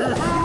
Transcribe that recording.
Oh!